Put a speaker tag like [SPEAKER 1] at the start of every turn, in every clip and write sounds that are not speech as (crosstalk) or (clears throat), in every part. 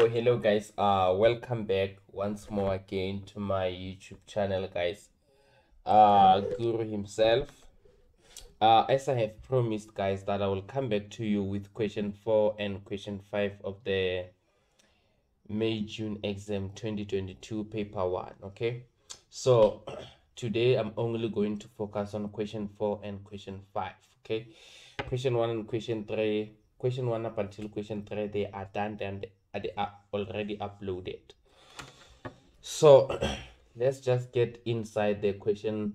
[SPEAKER 1] oh hello guys. Uh welcome back once more again to my youtube channel guys. Uh guru himself. Uh as i have promised guys that i will come back to you with question four and question five of the may june exam 2022 paper one okay? So (clears throat) today i'm only going to focus on question four and question five okay? Question one and question three. Question one up until question three they are done and already uploaded so (clears throat) let's just get inside the question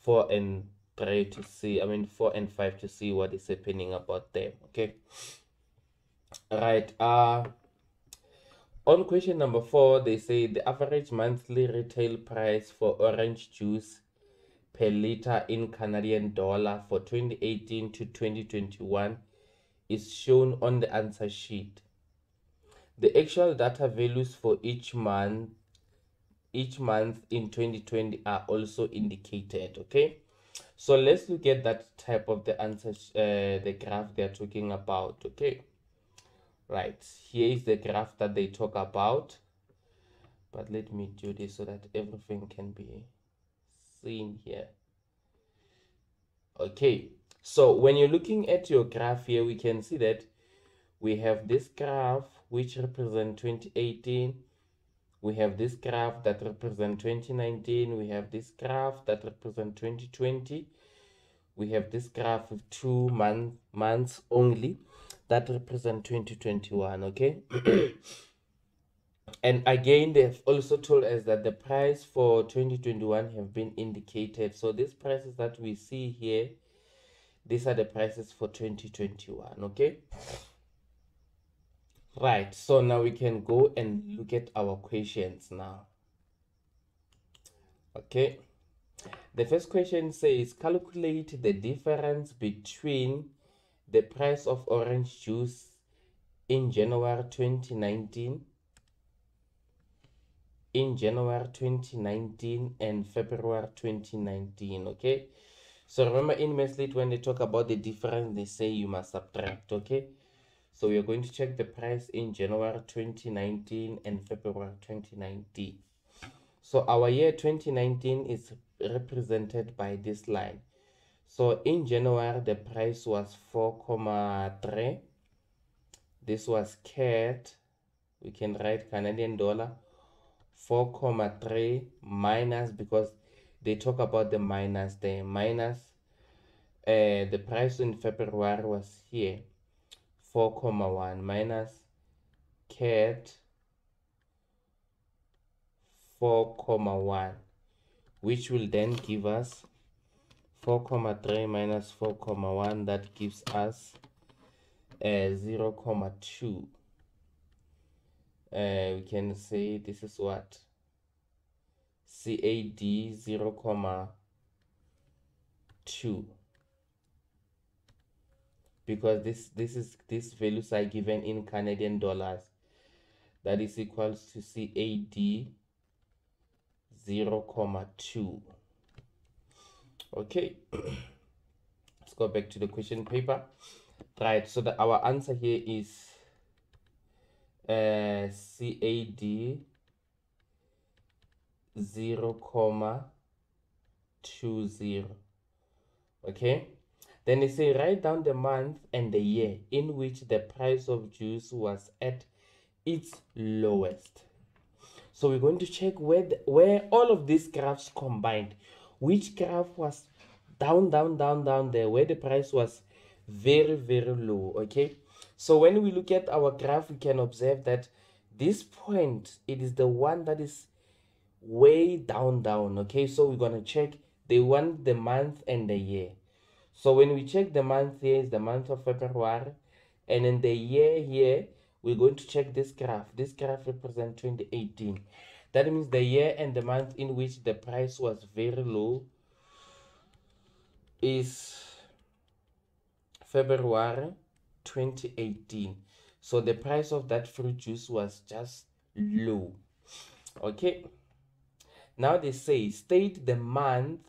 [SPEAKER 1] four and three to see i mean four and five to see what is happening about them okay right uh on question number four they say the average monthly retail price for orange juice per liter in canadian dollar for 2018 to 2021 is shown on the answer sheet. The actual data values for each month each month in 2020 are also indicated okay? So let's look at that type of the answer uh, the graph they're talking about okay? Right here is the graph that they talk about but let me do this so that everything can be seen here. Okay so when you're looking at your graph here, we can see that we have this graph which represent 2018. We have this graph that represent 2019. We have this graph that represent 2020. We have this graph with two month, months only that represent 2021, okay? (clears throat) and again, they've also told us that the price for 2021 have been indicated. So these prices that we see here these are the prices for 2021 okay right so now we can go and mm-hmm. look at our questions now. Okay. The first question says calculate the difference between the price of orange juice in January 2019 in January 2019 and February 2019 okay? So remember in Maths Lit, when they talk about the difference, they say you must subtract, okay? So we are going to check the price in January 2019 and February 2019. So our year 2019 is represented by this line. So in January, the price was 4,3. This was CAD. We can write Canadian dollar. 4,3 minus because they talk about the minus the minus uh, the price in February was here 4,1 minus CAD 4,1 which will then give us 4 comma 3 minus 4 comma 1 that gives us uh, 0, comma 0,2 uh, we can say this is what? CAD 0, comma 2 because this this is these values are given in Canadian dollars. That is equals to CAD 0, comma 2 okay. (coughs) Let's go back to the question paper. Right so that our answer here is uh, CAD 0 comma 20 okay then they say write down the month and the year in which the price of juice was at its lowest. So we're going to check where the, where all of these graphs combined. Which graph was down down down down there where the price was very very low okay? So when we look at our graph we can observe that this point it is the one that is way down down okay? So we're gonna check the one, the month and the year so when we check the month here is the month of february and in the year here we're going to check this graph. This graph represents 2018 that means the year and the month in which the price was very low is february 2018 so the price of that fruit juice was just low. Okay? Now they say state the month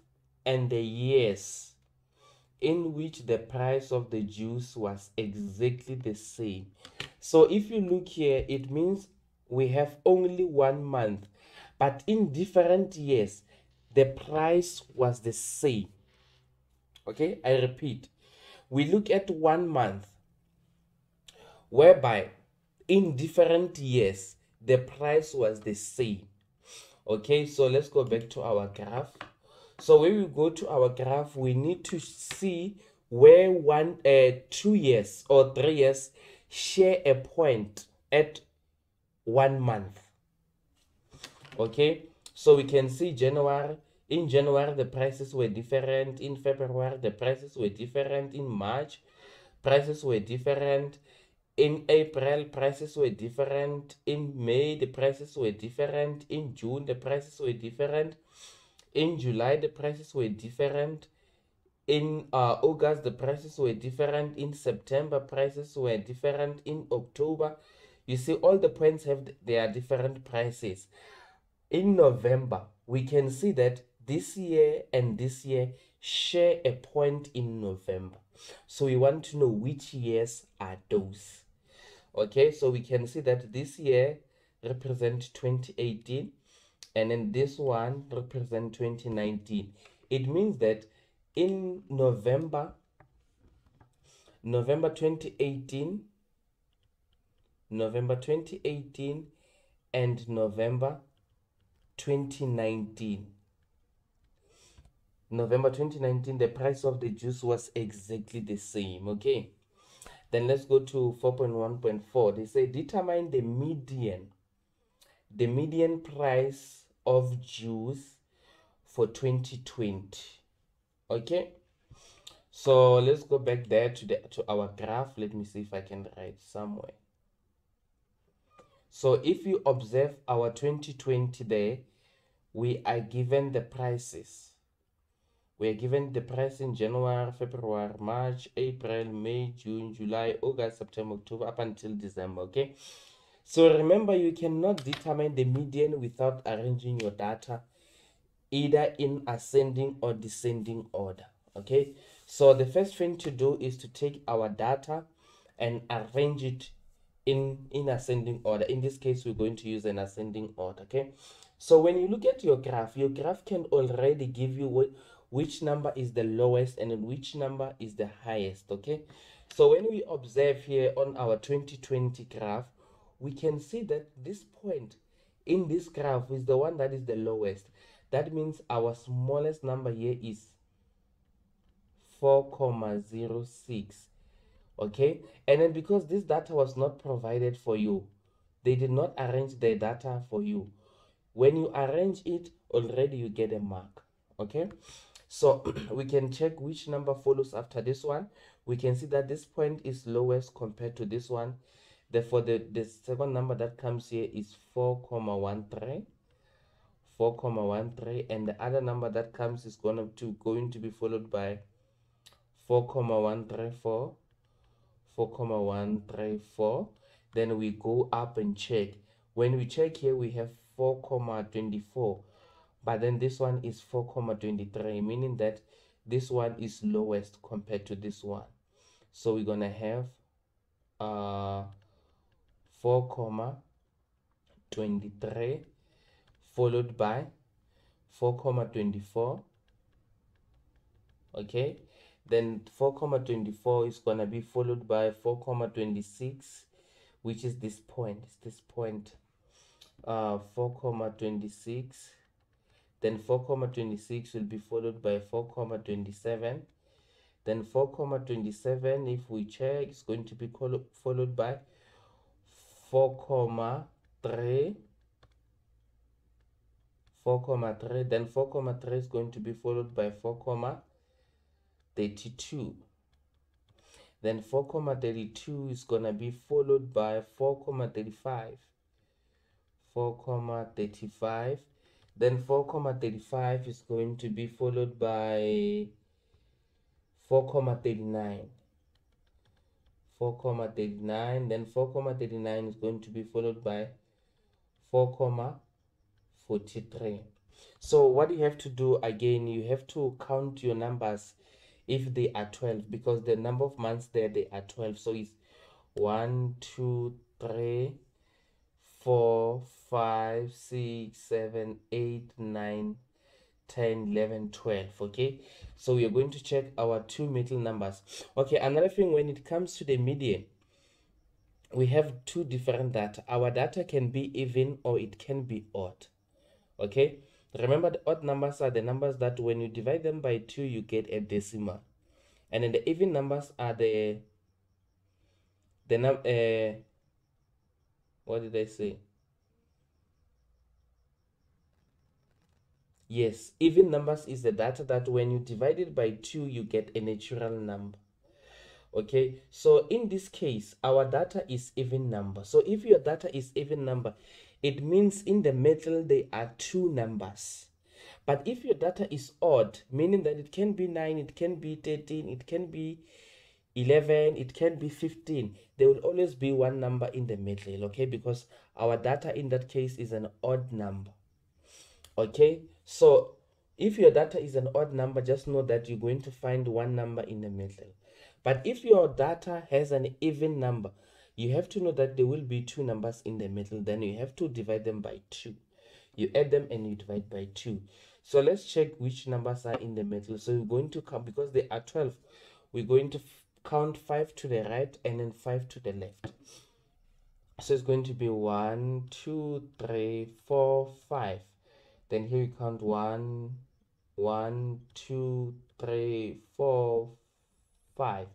[SPEAKER 1] and the years in which the price of the juice was exactly the same. so if you look here it means we have only one month but in different years the price was the same. Okay i repeat we look at one month whereby in different years the price was the same. Okay so let's go back to our graph so when we go to our graph we need to see where one uh, two years or three years share a point at one month. Okay? So we can see january. In january the prices were different. In february the prices were different. In march prices were different. In april prices were different. In may the prices were different. In june the prices were different in july the prices were different. In uh, august the prices were different. In september prices were different. In october you see all the points have their different prices. In november we can see that this year and this year share a point in november. So we want to know which years are those. Okay so we can see that this year represent 2018 and then this one represent 2019 it means that in november november 2018 november 2018 and november 2019 november 2019 the price of the juice was exactly the same okay? Then let's go to 4.1.4. They say determine the median, the median price of juice for 2020. Okay. So let's go back there to the to our graph. Let me see if I can write somewhere. So if you observe our 2020 there, we are given the prices we are given the price in January, February, March, April, May, June, July, August, September, October, up until December, okay? So remember, you cannot determine the median without arranging your data either in ascending or descending order, okay? So the first thing to do is to take our data and arrange it in, in ascending order. In this case, we're going to use an ascending order, okay? So when you look at your graph, your graph can already give you what which number is the lowest and which number is the highest okay so when we observe here on our 2020 graph we can see that this point in this graph is the one that is the lowest that means our smallest number here is 4,06 okay and then because this data was not provided for you they did not arrange the data for you when you arrange it already you get a mark okay so (clears throat) we can check which number follows after this one. We can see that this point is lowest compared to this one. Therefore, the, the second number that comes here is 4,13. 4,13 and the other number that comes is going to going to be followed by 4,134 4,134 then we go up and check when we check here we have 4,24 but then this one is 4,23 meaning that this one is lowest compared to this one so we're gonna have uh 4,23 followed by 4,24 okay? Then 4,24 is gonna be followed by 4,26 which is this point it's this point uh 4,26 then 4,26 will be followed by 4,27 then 4,27 if we check is going to be followed by 4,3 4,3 then 4 comma 3 is going to be followed by 4 comma 32 then 4 comma 32 is going to be followed by 4 comma 35 4 comma 35 then 4 comma 35 is going to be followed by 4,39 4,39 then 4 comma 39 is going to be followed by 4 comma 43 so what you have to do again you have to count your numbers if they are 12 because the number of months there they are 12 so it's one two three four five six seven eight nine 10 11 12 okay? So we are going to check our two middle numbers. Okay another thing when it comes to the median we have two different data. Our data can be even or it can be odd okay? Remember the odd numbers are the numbers that when you divide them by two you get a decimal. And then the even numbers are the the num uh what did i say Yes, even numbers is the data that when you divide it by 2, you get a natural number. Okay, so in this case, our data is even number. So if your data is even number, it means in the middle there are two numbers. But if your data is odd, meaning that it can be 9, it can be 13, it can be 11, it can be 15, there will always be one number in the middle, okay? Because our data in that case is an odd number okay so if your data is an odd number just know that you're going to find one number in the middle. But if your data has an even number you have to know that there will be two numbers in the middle. Then you have to divide them by two. You add them and you divide by two. So let's check which numbers are in the middle. So we're going to count because they are 12 we're going to count 5 to the right and then 5 to the left. So it's going to be one two three four five then here you count one one two three four five.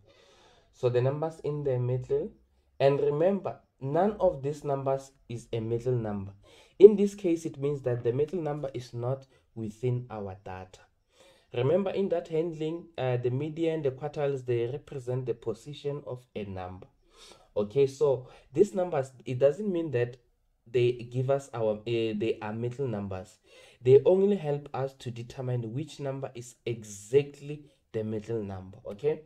[SPEAKER 1] So the numbers in the middle and remember none of these numbers is a middle number. In this case it means that the middle number is not within our data. Remember in data handling uh, the median the quartiles they represent the position of a number. Okay so these numbers it doesn't mean that they give us our uh, they are middle numbers. They only help us to determine which number is exactly the middle number okay?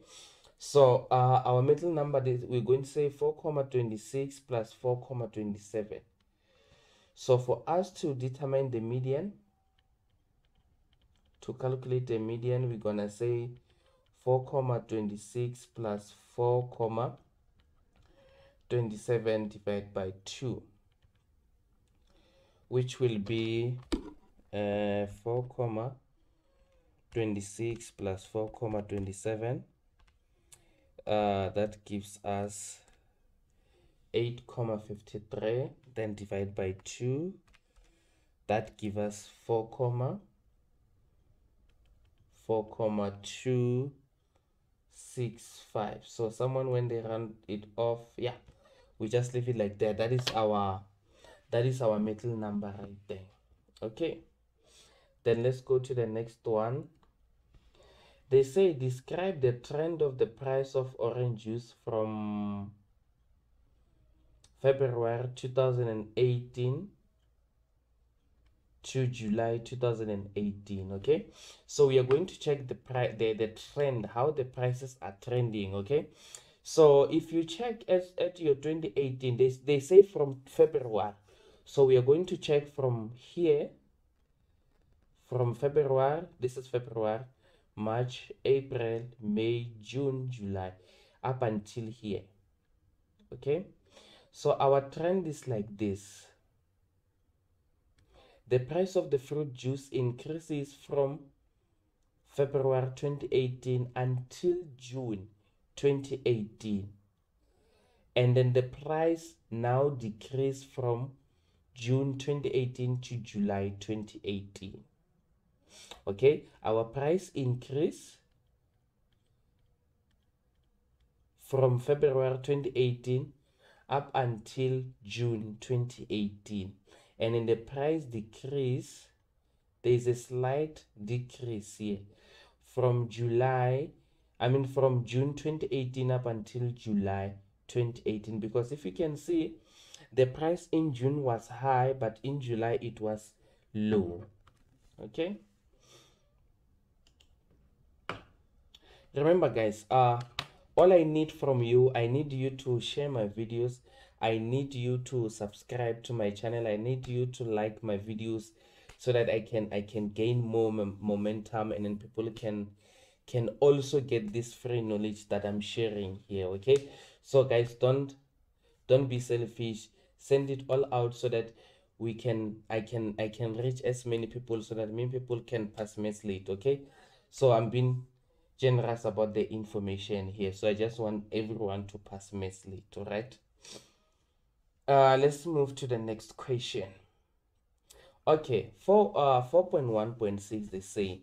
[SPEAKER 1] So uh, our middle number we're going to say 4 comma 26 plus 4 comma 27 so for us to determine the median to calculate the median we're gonna say 4 comma 26 plus 4 comma 27 divided by 2 which will be uh, 4 comma 26 plus 4 comma 27 uh, that gives us 8 comma 53 then divide by 2 that gives us 4 comma 4 comma 2 6 5 so someone when they run it off yeah we just leave it like that. That is our that is our middle number right there. Okay? Then let's go to the next one. They say describe the trend of the price of orange juice from february 2018 to july 2018 okay? So we are going to check the price the, the trend how the prices are trending okay? So if you check at, at your 2018 they, they say from february so we are going to check from here from February, this is February, March, April, May, June, July, up until here. Okay, so our trend is like this. The price of the fruit juice increases from February 2018 until June 2018. And then the price now decrease from June 2018 to July 2018. Okay, our price increase from February 2018 up until June 2018. And in the price decrease, there is a slight decrease here from July, I mean from June 2018 up until July 2018. Because if you can see, the price in June was high, but in July it was low. Okay. Remember guys, uh, all I need from you, I need you to share my videos. I need you to subscribe to my channel. I need you to like my videos so that I can I can gain more momentum and then people can can also get this free knowledge that I'm sharing here. Okay, so guys, don't don't be selfish send it all out so that we can i can i can reach as many people so that many people can pass Maths Lit okay? So i'm being generous about the information here. So i just want everyone to pass Maths Lit all right uh let's move to the next question. Okay for uh 4.1.6 they say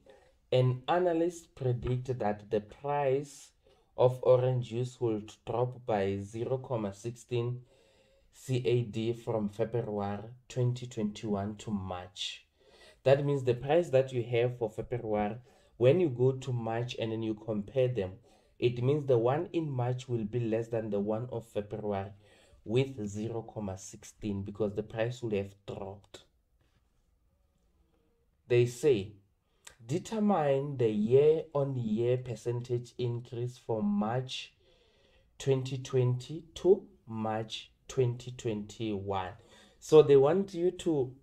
[SPEAKER 1] an analyst predicted that the price of orange juice will drop by 0 0.16 CAD from February 2021 to March. That means the price that you have for February, when you go to March and then you compare them, it means the one in March will be less than the one of February with 0.16 because the price will have dropped. They say determine the year on year percentage increase from March 2020 to March 2021 so they want you to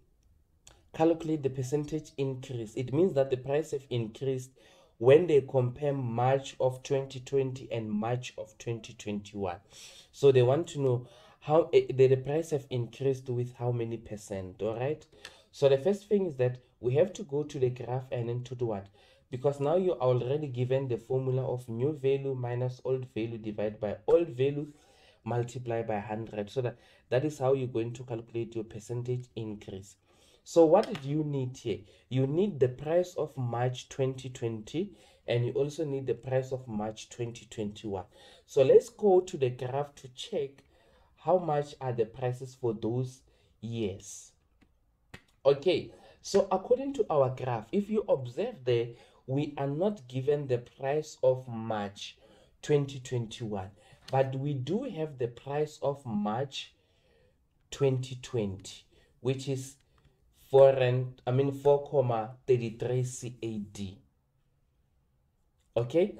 [SPEAKER 1] calculate the percentage increase. It means that the price have increased when they compare march of 2020 and march of 2021 so they want to know how eh, the, the price have increased with how many percent all right so the first thing is that we have to go to the graph and then to do what? Because now you're already given the formula of new value minus old value divided by old value multiply by 100 so that that is how you're going to calculate your percentage increase. So what do you need here? You need the price of march 2020 and you also need the price of march 2021 so let's go to the graph to check how much are the prices for those years. Okay so according to our graph if you observe there we are not given the price of march 2021 but we do have the price of March 2020, which is foreign, I mean 4,33 CAD. Okay?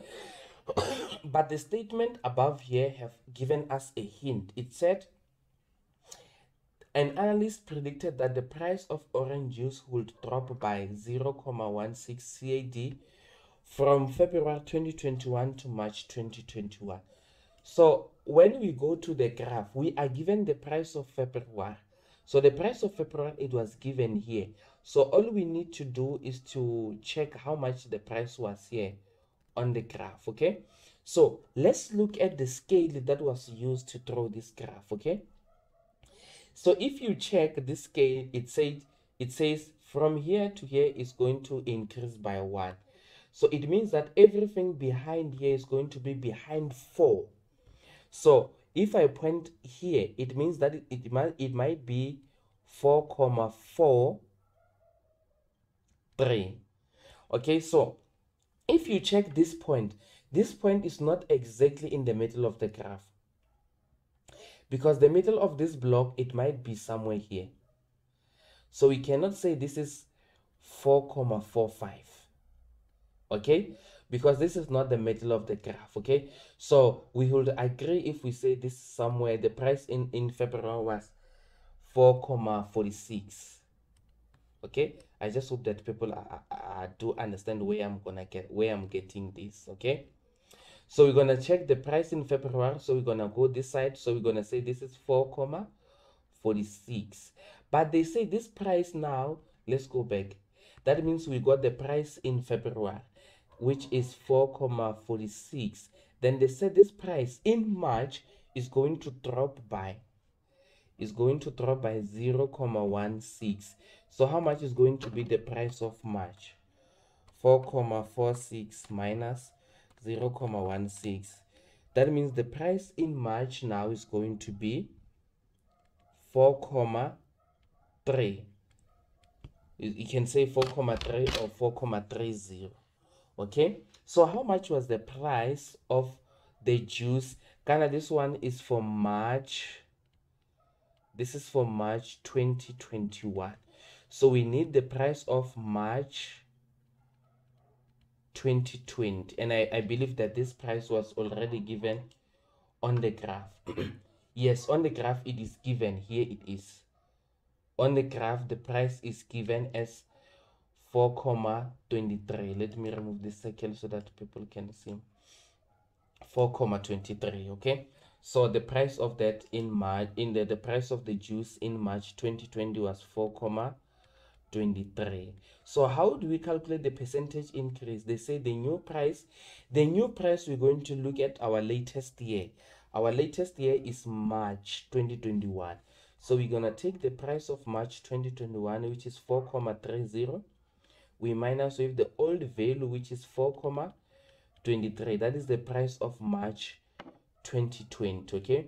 [SPEAKER 1] (coughs) but the statement above here have given us a hint. It said an analyst predicted that the price of orange juice would drop by 0.16 CAD from February 2021 to March 2021. So when we go to the graph, we are given the price of February. So the price of February, it was given here. So all we need to do is to check how much the price was here on the graph, okay? So let's look at the scale that was used to draw this graph, okay? So if you check this scale, it says it says from here to here is going to increase by one. So it means that everything behind here is going to be behind four. So if I point here, it means that it, it, might, it might be 4 comma 4 3 okay so if you check this point this point is not exactly in the middle of the graph. Because the middle of this block it might be somewhere here. So we cannot say this is 4 comma 45 okay because this is not the middle of the graph okay? So we would agree if we say this somewhere the price in in february was 4,46 okay? I just hope that people are, are, do understand where i'm gonna get where i'm getting this okay? So we're gonna check the price in february. So we're gonna go this side. So we're gonna say this is 4,46 but they say this price now let's go back. That means we got the price in february which is 4,46 then they said this price in march is going to drop by is going to drop by 0,16 so how much is going to be the price of march? 4,46 minus 0,16 that means the price in march now is going to be 4,3 you can say 4,3 or 4,30 okay? So how much was the price of the juice? Ghana this one is for March. This is for March 2021 so we need the price of March 2020 and I, I believe that this price was already given on the graph. (clears throat) Yes on the graph it is given. Here it is. On the graph the price is given as 4 comma 23 let me remove this circle so that people can see. 4 comma 23 okay? So the price of that in march in the, the price of the juice in march 2020 was 4 comma 23 so how do we calculate the percentage increase? They say the new price the new price we're going to look at our latest year. Our latest year is march 2021 so we're gonna take the price of march 2021 which is 4.30 we minus with the old value which is 4 comma 23 that is the price of march 2020 okay?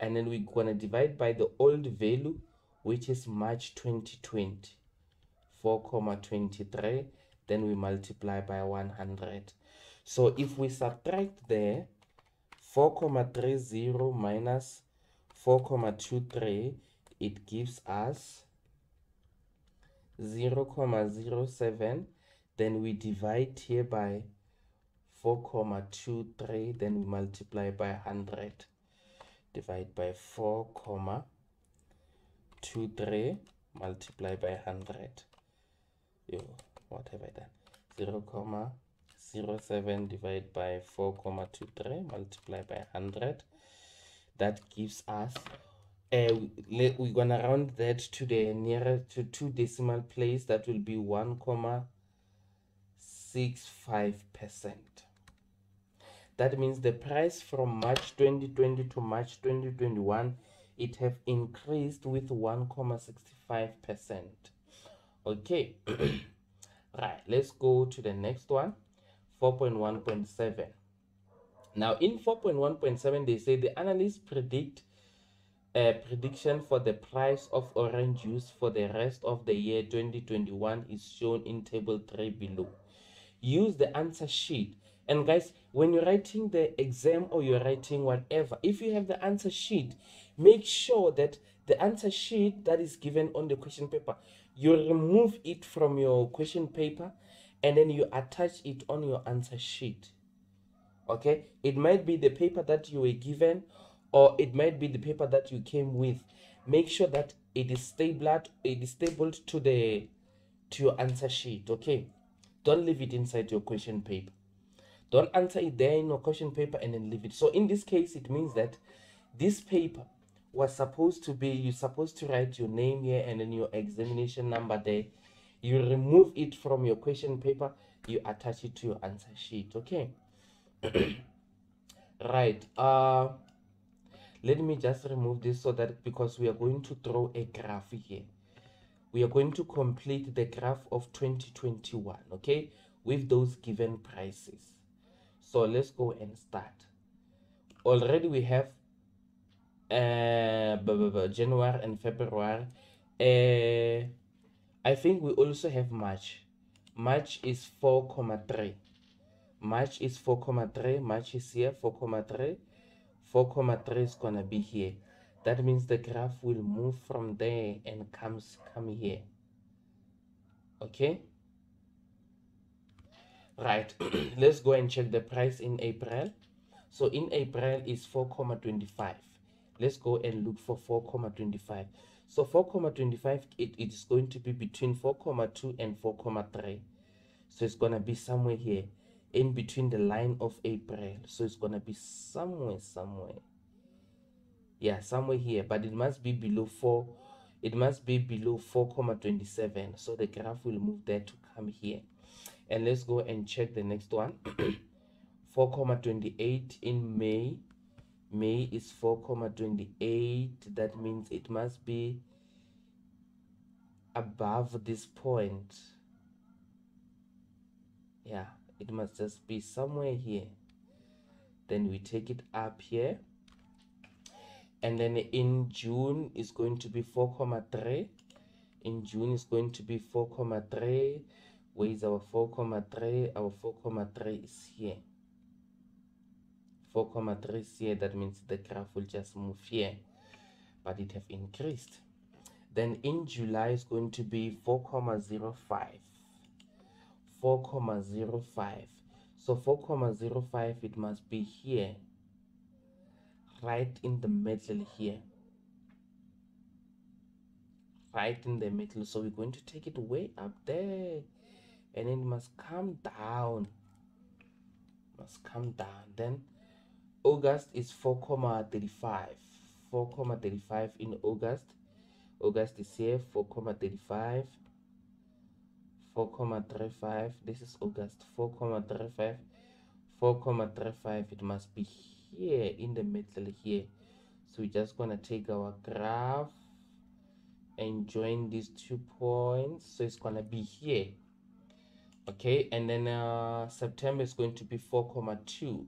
[SPEAKER 1] And then we're gonna divide by the old value which is march 2020 4 comma 23 then we multiply by 100 so if we subtract there 4,30 minus 4,23 it gives us 0, comma 0.07 then we divide here by 4,23 then we multiply by 100 divide by 4,23 multiply by 100 Yo, what have I done? 0, comma 07 divided by 4, comma 23 multiply by 100. That gives us, uh, we're gonna round that to the nearest to two decimal place. That will be 1, comma 65 percent. That means the price from March 2020 to March 2021, it have increased with 1,65 percent okay (clears throat) right let's go to the next one 4.1.7 now in 4.1.7 they say the analysts predict a prediction for the price of orange juice for the rest of the year 2021 is shown in table 3 below. Use the answer sheet. And guys when you're writing the exam or you're writing whatever if you have the answer sheet make sure that the answer sheet that is given on the question paper you remove it from your question paper and then you attach it on your answer sheet. Okay? It might be the paper that you were given or it might be the paper that you came with. Make sure that it is stapled it is stapled to the to your answer sheet okay? Don't leave it inside your question paper. Don't answer it there in your question paper and then leave it. So in this case it means that this paper was supposed to be you're supposed to write your name here and then your examination number there. You remove it from your question paper you attach it to your answer sheet okay? (clears throat) Right uh let me just remove this so that because we are going to draw a graph here we are going to complete the graph of 2021 okay with those given prices so let's go and start already we have uh, January and February. Uh, I think we also have March. March is 4,3. March is 4,3. March is here, 4,3. 4,3 is gonna be here. That means the graph will move from there and comes come here. Okay. Right. (clears throat) Let's go and check the price in April. So in April is 4,25 let's go and look for 4,25 so 4,25 it, it is going to be between 4,2 and 4,3 so it's going to be somewhere here in between the line of April. So it's going to be somewhere somewhere. Yeah somewhere here but it must be below 4 it must be below 4,27 so the graph will move there to come here. And let's go and check the next one. (coughs) 4,28 in May. May is 4,28. That means it must be above this point. Yeah, it must just be somewhere here. Then we take it up here. And then in June is going to be 4,3. In June is going to be 4,3. Where is our 4,3? Our 4,3 is here. 4,3 here that means the graph will just move here but it have increased then in July is going to be 4,05 4,05 so 4,05 it must be here right in the middle here right in the middle so we're going to take it way up there and it must come down must come down then August is 4,35. 4,35 in August. August is here, 4,35. 4,35. This is August, 4,35. 4,35. It must be here in the middle here. So we're just going to take our graph and join these two points. So it's going to be here. Okay, and then uh, September is going to be 4,2.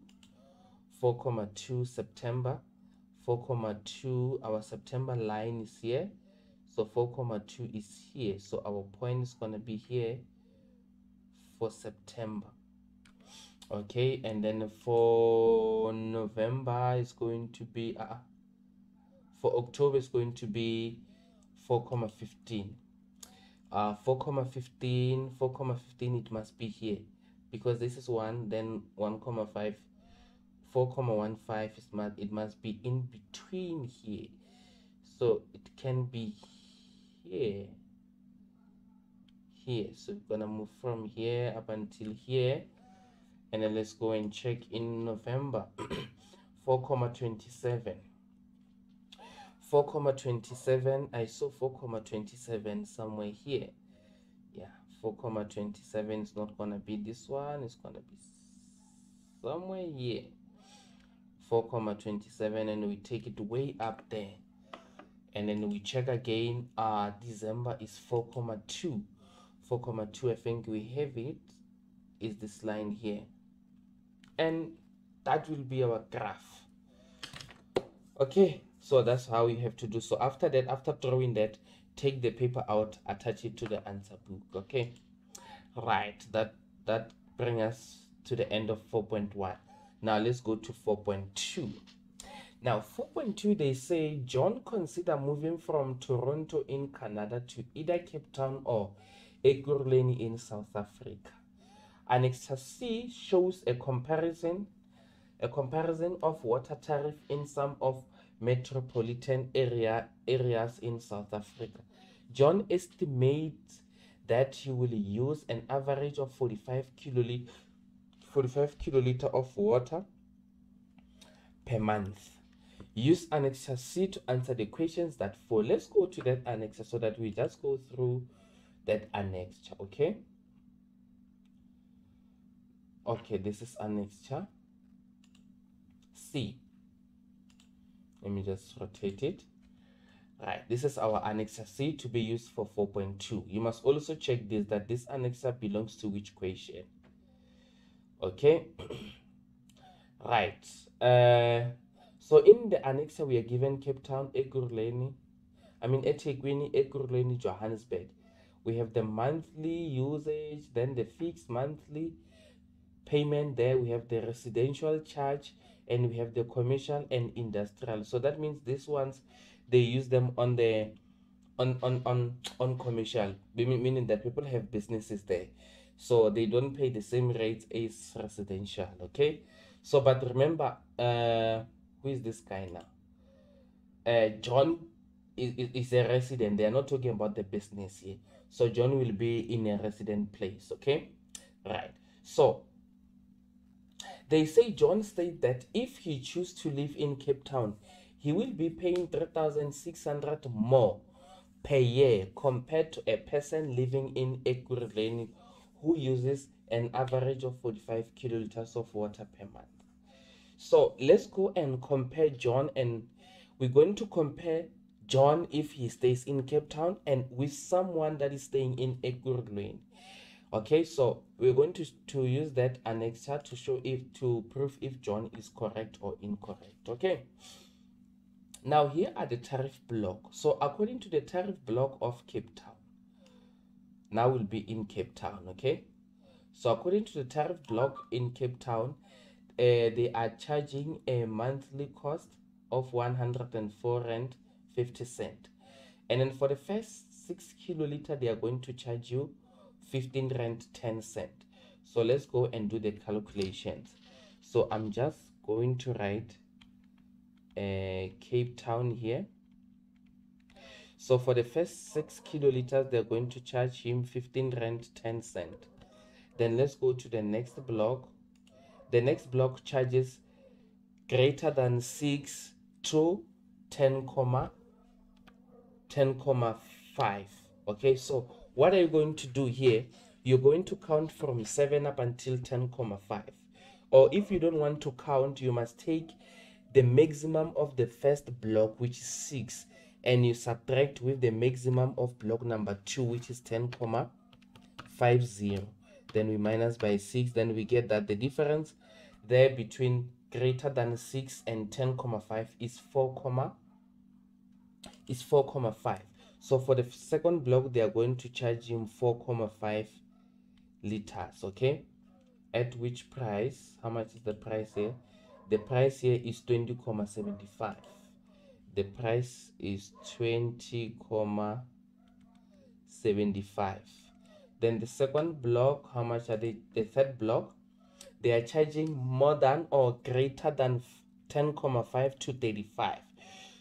[SPEAKER 1] 4,2 September. 4,2, our September line is here. So 4,2 is here. So our point is going to be here for September. Okay, and then for November is going to be, uh, for October is going to be 4,15. Uh, 4,15, 4,15 it must be here because this is 1, then 1,5 4,15 is must it must be in between here so it can be here. Here. So we're gonna move from here up until here. And then let's go and check in November. (coughs) 4,27 4,27 I saw 4,27 somewhere here. Yeah 4,27 is not gonna be this one. It's gonna be somewhere here. 4,27 and we take it way up there and then we check again uh december is 4,2 4,2 i think we have it is this line here. And that will be our graph. Okay so that's how we have to do. So after that after drawing that take the paper out attach it to the answer book okay? Right that that bring us to the end of 4.1 now let's go to 4.2 now 4.2 they say john consider moving from toronto in canada to either cape town or ekurhuleni in south africa annexure c shows a comparison a comparison of water tariff in some of metropolitan area areas in south africa john estimates that he will use an average of 45 kiloliters 45 kiloliter of water per month. Use annexure C to answer the questions that follow. Let's go to that annexure so that we just go through that annexure, okay? Okay, this is annexure C. Let me just rotate it. Right, this is our annexure C to be used for 4.2. You must also check this that this annexure belongs to which question okay (clears throat) right uh so in the annexure we are given cape town ekurhuleni i mean ethekwini ekurhuleni johannesburg. We have the monthly usage then the fixed monthly payment there we have the residential charge and we have the commercial and industrial. So that means these ones they use them on the on on on on commercial meaning that people have businesses there. So they don't pay the same rates as residential okay? So but remember uh who is this guy now? Uh john is, is a resident. They are not talking about the business here. So john will be in a resident place okay? Right. So they say john state that if he choose to live in cape town he will be paying 3600 more per year compared to a person living in ekurhuleni who uses an average of 45 kiloliters of water per month. So let's go and compare John and we're going to compare John if he stays in Cape Town and with someone that is staying in Ekurhuleni. Okay, so we're going to, to use that annexure to show if to prove if John is correct or incorrect. Okay. Now here are the tariff block. So according to the tariff block of Cape Town, now we'll be in Cape Town, okay? So according to the tariff block in Cape Town, they are charging a monthly cost of 104 rand 50 cent. And then for the first 6 kiloliter, they are going to charge you 15 rand 10 cent. So let's go and do the calculations. So I'm just going to write uh, Cape Town here. So for the first 6 kiloliters, they're going to charge him 15 rand 10 cent. Then let's go to the next block. The next block charges greater than 6 to 10 comma 10 comma 5 okay so what are you going to do here? You're going to count from 7 up until 10 comma 5 or if you don't want to count you must take the maximum of the first block which is 6 and you subtract with the maximum of block number 2 which is 10 comma 50 then we minus by 6 then we get that the difference there between greater than 6 and 10 comma 5 is 4 comma is 4 comma 5 so for the second block they are going to charge him 4 comma 5 liters okay? At which price how much is the price here? The price here is 20 comma 75 the price is 20 comma 75 then the second block how much are they the third block? They are charging more than or greater than 10,5 to 35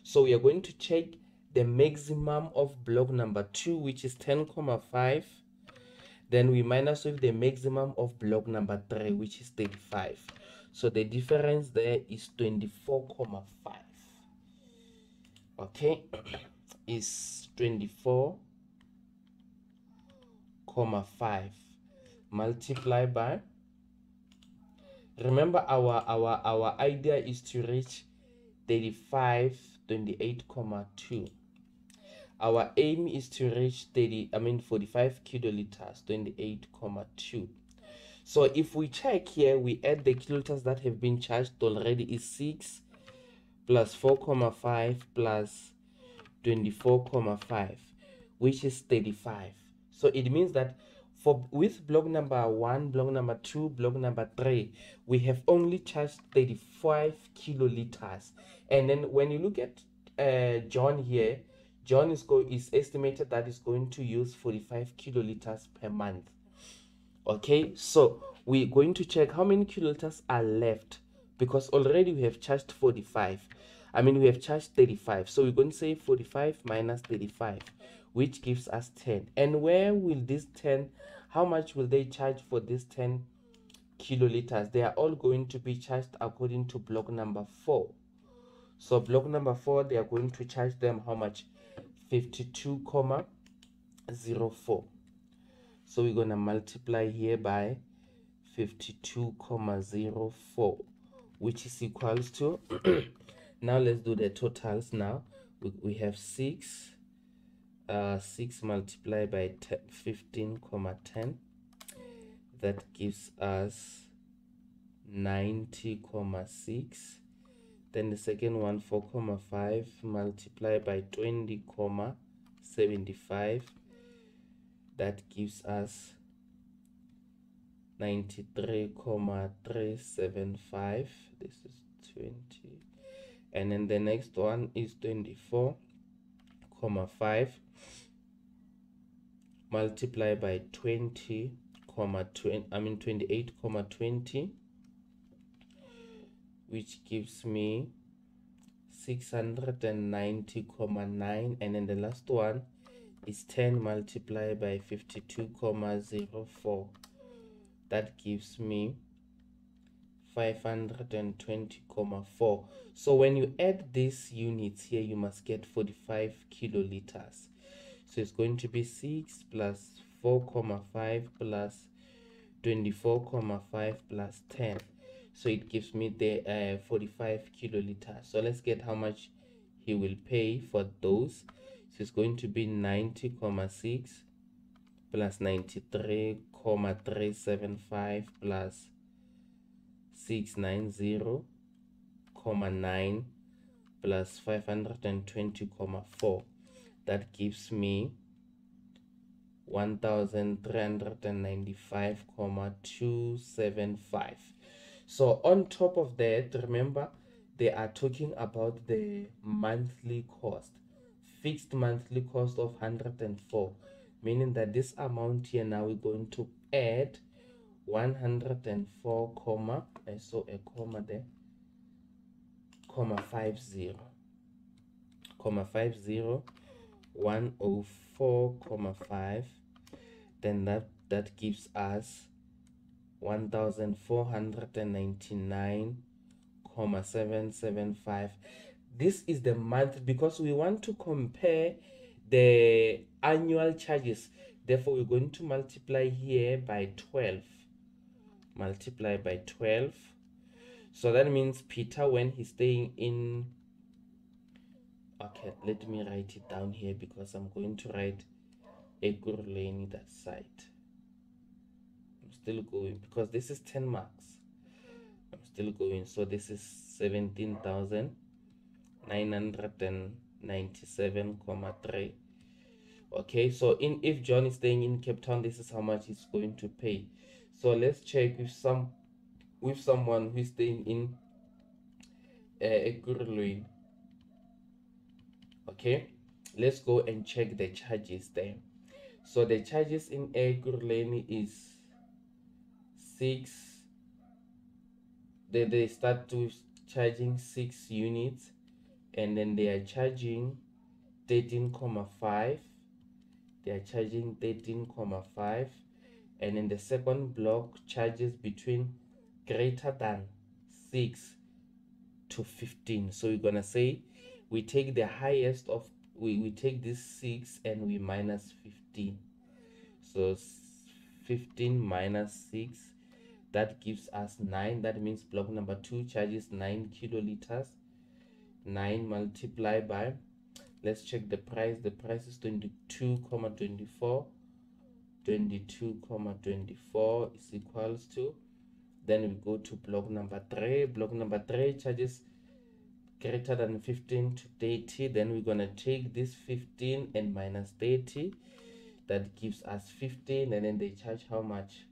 [SPEAKER 1] so we are going to check the maximum of block number 2 which is 10,5 then we minus with the maximum of block number 3 which is 35 so the difference there is 24,5 okay (coughs) is 24,5 multiply by. Remember our our our idea is to reach 35 28 comma 2 our aim is to reach 30 i mean 45 kiloliters 28,2 so if we check here we add the kiloliters that have been charged already is 6 plus 4,5 plus 24,5 which is 35 so it means that for with block number one block number two block number three we have only charged 35 kiloliters. And then when you look at uh, john here john is go is estimated that is going to use 45 kiloliters per month. Okay so we're going to check how many kiloliters are left because already we have charged 45 i mean we have charged 35 so we're going to say 45 minus 35 which gives us 10 and where will this 10 how much will they charge for this 10 kiloliters? They are all going to be charged according to block number 4 so block number 4 they are going to charge them how much? 52 comma 04 so we're going to multiply here by 52 comma 04 which is equals to (clears throat) now let's do the totals now. We, we have 6 uh, 6 multiplied by 10, 15 comma 10 that gives us 90 comma 6 then the second one 4 comma 5 multiplied by 20 comma 75 that gives us 93 comma 375 this is 20 and then the next one is 24 comma 5 multiply by 20 comma 20 i mean 28 comma 20 which gives me 690 comma 9 and then the last one is 10 multiplied by 52 comma 04 that gives me 520 comma 4 so when you add these units here you must get 45 kiloliters so it's going to be 6 plus 4,5 plus 24,5 plus 10 so it gives me the uh, 45 kiloliters so let's get how much he will pay for those. So it's going to be 90,6 plus 93,375 plus 690,9 plus 520,4 that gives me 1395,275 so on top of that remember they are talking about the monthly cost fixed monthly cost of 104 meaning that this amount here now we're going to add 104 comma i saw a comma there comma 50 comma 50 104 comma 5 then that that gives us 1499 comma 775 this is the month because we want to compare the annual charges. Therefore we're going to multiply here by 12 multiply by 12 so that means peter when he's staying in okay let me write it down here because i'm going to write Ekurhuleni that side. I'm still going because this is 10 marks. I'm still going. So this is 17,997,3 okay so in if john is staying in cape town this is how much he's going to pay. So let's check with some with someone who's staying in uh, okay let's go and check the charges there so the charges in Ekurhuleni is six they, they start to charging six units and then they are charging 13,5 they are charging 13,5 and in the second block charges between greater than 6 to 15 so we're gonna say we take the highest of we, we take this 6 and we minus 15 so 15 minus 6 that gives us 9 that means block number 2 charges 9 kiloliters. 9 multiplied by let's check the price. The price is 22 comma 24 22 comma 24 is equals to then we go to block number 3 block number 3 charges greater than 15 to 30 then we're gonna take this 15 and minus 30 that gives us 15 and then they charge how much?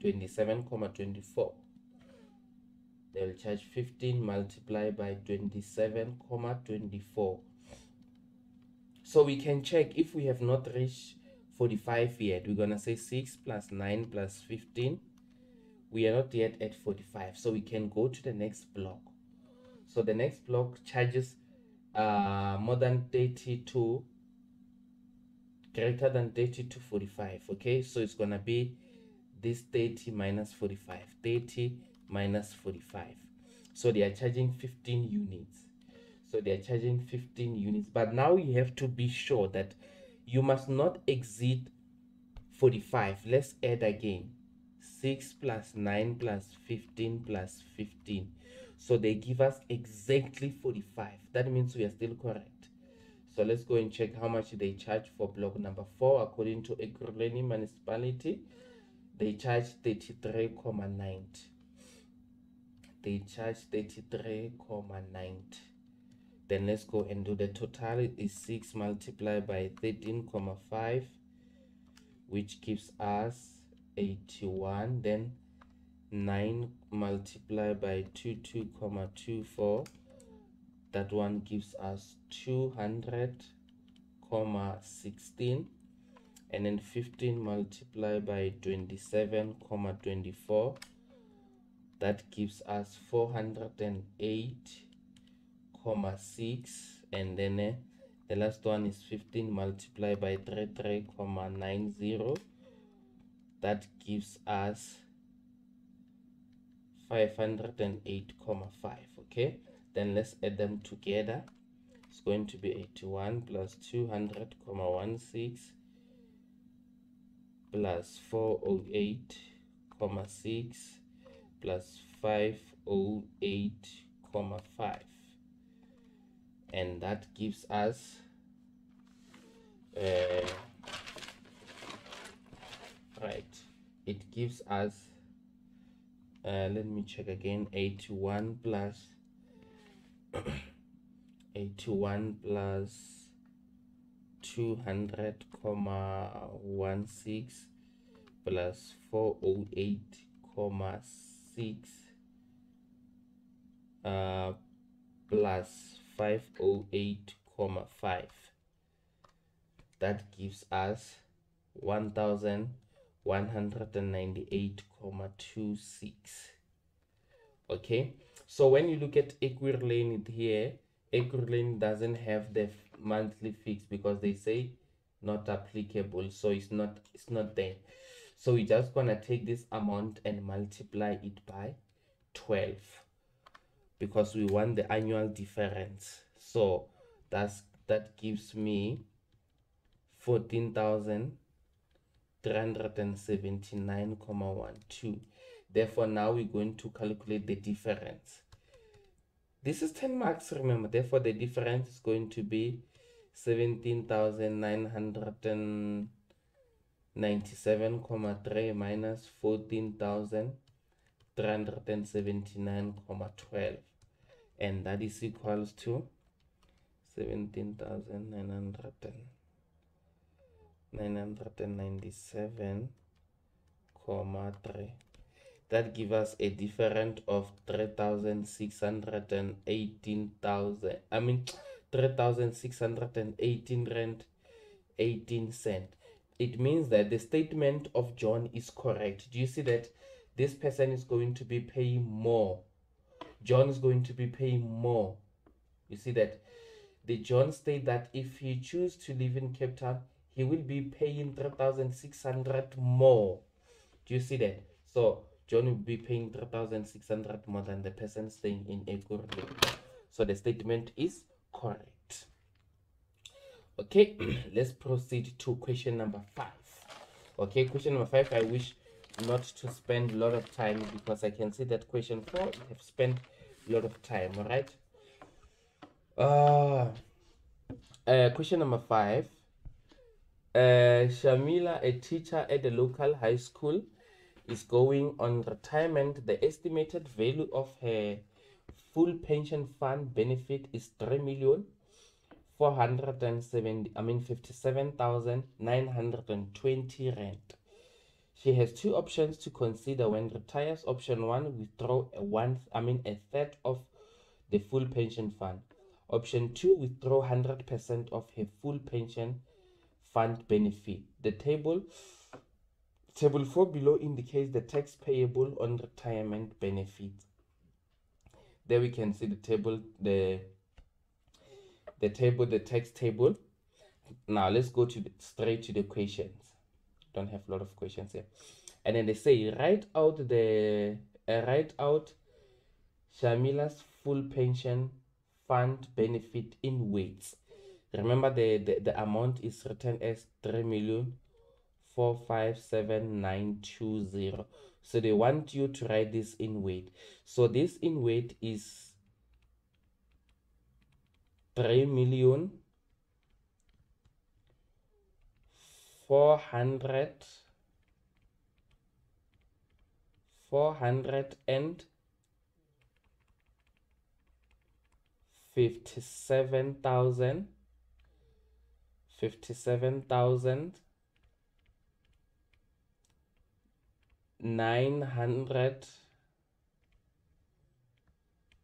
[SPEAKER 1] 27 comma 24 they'll charge 15 multiplied by 27 comma 24 so we can check if we have not reached 45 yet. We're gonna say 6 plus 9 plus 15 we are not yet at 45 so we can go to the next block so the next block charges uh, more than 32 greater than 30 to 45 okay? So it's gonna be this 30 minus 45 30 minus 45 so they are charging 15 units. So they are charging 15 units. But now you have to be sure that you must not exceed 45 let's add again. 6 plus 9 plus 15 plus 15 so they give us exactly 45 that means we are still correct. So let's go and check how much they charge for block number 4 according to Ekurhuleni municipality they charge 33,90 they charge 33,90 then let's go and do the total. Is 6 multiplied by 13,5 which gives us 81 then 9 multiplied by 22 comma 24 that one gives us 200 comma 16 and then 15 multiplied by 27 comma 24 that gives us 408 comma 6 and then uh, the last one is 15 multiplied by 33 comma 90 that gives us 508,5 okay? Then let's add them together. It's going to be 81 plus 200,16 plus 408,6 plus 508,5 and that gives us uh, right it gives us uh, let me check again. 81 plus (clears throat) 81 plus 200 comma 16 plus 408 comma 6 uh, plus 508 comma 5 that gives us 1000 198,26 okay? So when you look at Ekurhuleni here Ekurhuleni doesn't have the monthly fix because they say not applicable. So it's not it's not there. So we're just gonna take this amount and multiply it by 12 because we want the annual difference. So that's that gives me 14,379,12 therefore now we're going to calculate the difference. This is 10 marks remember. Therefore the difference is going to be 17,997,3 minus 14,379,12 and that is equals to 17,997 comma 3 that give us a difference of 3,618,000 I mean 3,618 rand 18 cent. It means that the statement of John is correct. Do you see that this person is going to be paying more? John is going to be paying more. You see that? The John state that if he choose to live in Cape Town, he will be paying 3,600 more. Do you see that? So John will be paying 3,600 more than the person staying in a Ekurhuleni. So the statement is correct. Okay, (clears throat) let's proceed to question number five. Okay, question number five, I wish not to spend a lot of time because I can see that question four, have spent a lot of time, all right? Uh, uh, question number five. Uh, Shamila, a teacher at the local high school, is going on retirement. The estimated value of her full pension fund benefit is three million four hundred and seventy. I mean fifty-seven thousand nine hundred and twenty rand. She has two options to consider when retires. Option one, withdraw a one. I mean a third of the full pension fund. Option 2, withdraw 100% of her full pension fund benefit. The table table 4 below indicates the tax payable on retirement benefit. There we can see the table, the the table, the tax table. Now let's go to the, straight to the questions. Don't have a lot of questions here. And then they say write out the uh, write out Shamila's full pension fund benefit in weights. Remember the, the, the amount is written as 3 million 457920. So they want you to write this in weight. So this in weight is 3 million 400 400 and fifty-seven thousand fifty-seven thousand nine hundred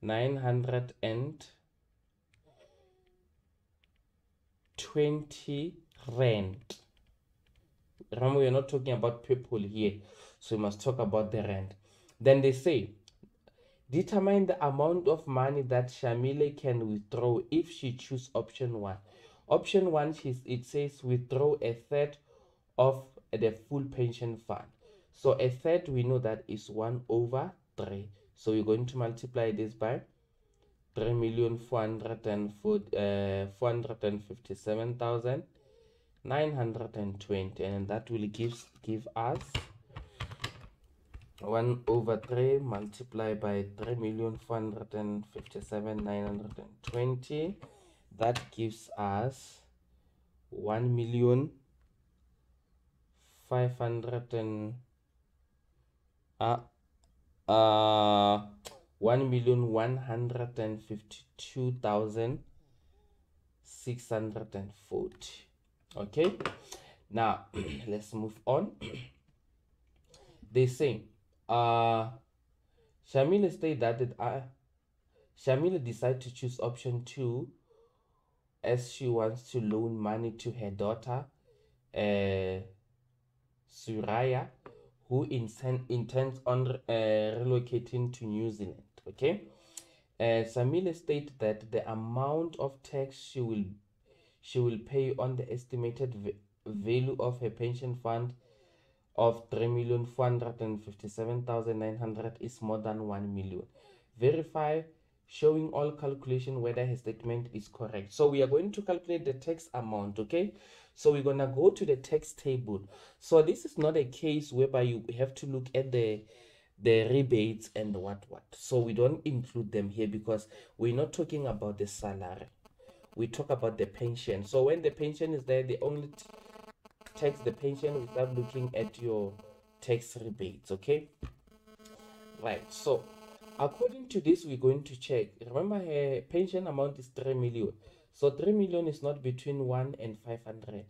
[SPEAKER 1] nine hundred and twenty rand remember we're not talking about people here so we must talk about the rand then they say Determine the amount of money that Shamile can withdraw if she choose option 1. Option 1, is it says withdraw a third of the full pension fund. So a third, we know that is 1 over 3. So we're going to multiply this by 3 million four hundred and uh, four hundred and fifty-seven thousand nine hundred and twenty, and that will give give us 1 over 3 multiplied by 3 million 457 920 that gives us 1 million 500 and uh, uh 1 million 152,640 okay? Now (clears throat) let's move on. (clears throat) They say uh Shamila stated that uh, decided to choose option two as she wants to loan money to her daughter uh Suraya who intend, intends on uh, relocating to New Zealand okay uh, Samila stated that the amount of tax she will she will pay on the estimated value of her pension fund of 3,457,900 is more than 1 million. Verify showing all calculation whether her statement is correct. So we are going to calculate the tax amount, okay? So we're gonna go to the tax table. So this is not a case whereby you have to look at the the rebates and what what. So we don't include them here because we're not talking about the salary. We talk about the pension. So when the pension is there, they only tax the pension without looking at your tax rebates, okay? Right, so according to this we're going to check. Remember her pension amount is 3 million. So 3 million is not between 1 and 500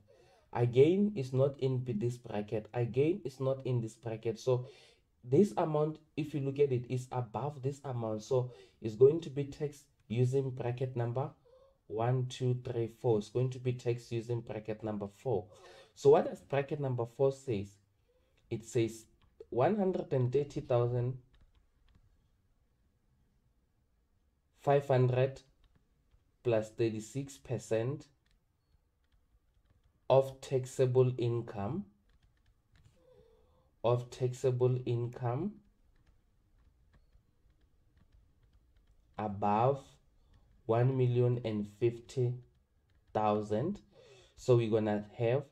[SPEAKER 1] again it's not in this bracket. Again it's not in this bracket. So this amount if you look at it is above this amount. So it's going to be taxed using bracket number one two three four. It's going to be taxed using bracket number four. So what does bracket number four says? It says 130,000 500 plus 36% of taxable income of taxable income above 1 million and 50 thousand. So we're gonna have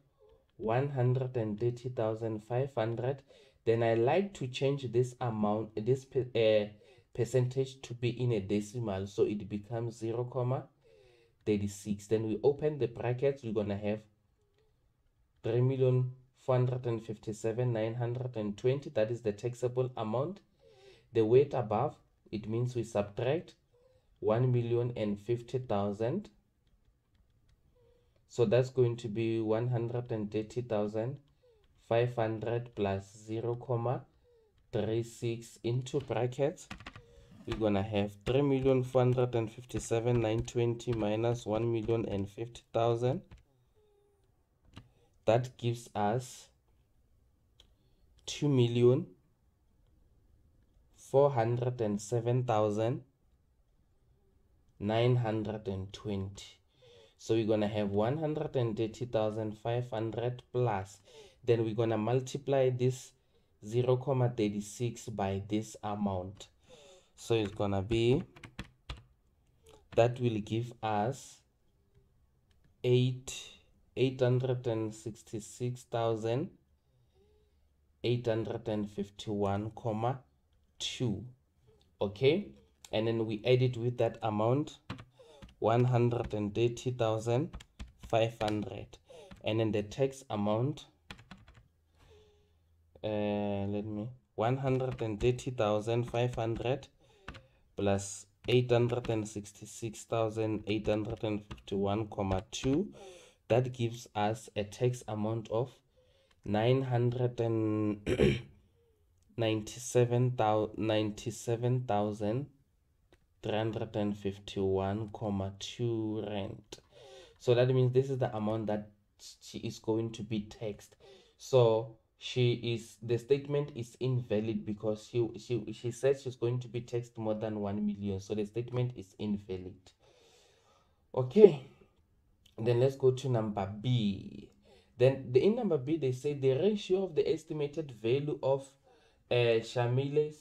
[SPEAKER 1] 130,500 then I like to change this amount this uh, percentage to be in a decimal so it becomes 0 comma 36 then we open the brackets we're gonna have 3 million 457 920 that is the taxable amount. The weight above it means we subtract 1 million and 50 thousand. So that's going to be 130,000 500 plus 0 comma 36 into brackets we're gonna have 3 million 457 920 minus 1 million and 50 thousand. That gives us 2 million 407 920 so we're gonna have 130,500 plus. Then we're gonna multiply this 0 comma 36 by this amount so it's gonna be that will give us 8 866,851 comma 2 okay? And then we add it with that amount 130,500 and then the tax amount uh, let me 130,500 plus 866,851,2 that gives us a tax amount of 997,351,2 rent so that means this is the amount that she is going to be taxed. So she is the statement is invalid because she she she said she's going to be taxed more than 1 million. So the statement is invalid. Okay. Then let's go to number b. Then the in number b they say the ratio of the estimated value of uh, shamile's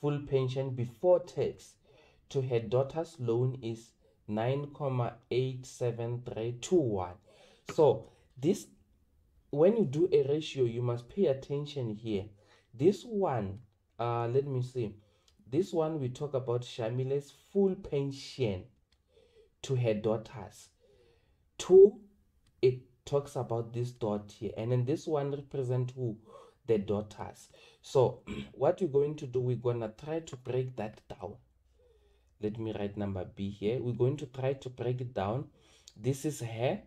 [SPEAKER 1] full pension before tax to her daughter's loan is 9,87321 so this when you do a ratio you must pay attention here. This one uh let me see. This one we talk about shamile's full pension to her daughters. Two it talks about this dot here. And then this one represent who? The daughters. So (clears throat) what we're going to do we're gonna try to break that down. Let me write number b here. We're going to try to break it down. This is her